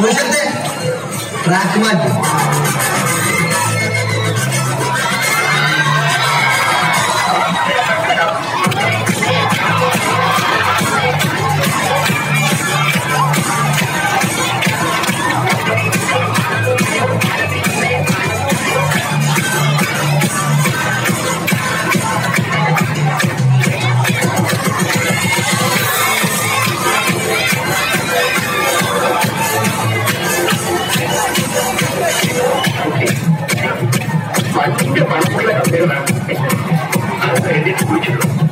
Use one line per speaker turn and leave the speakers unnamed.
बोल सकते राजमन original.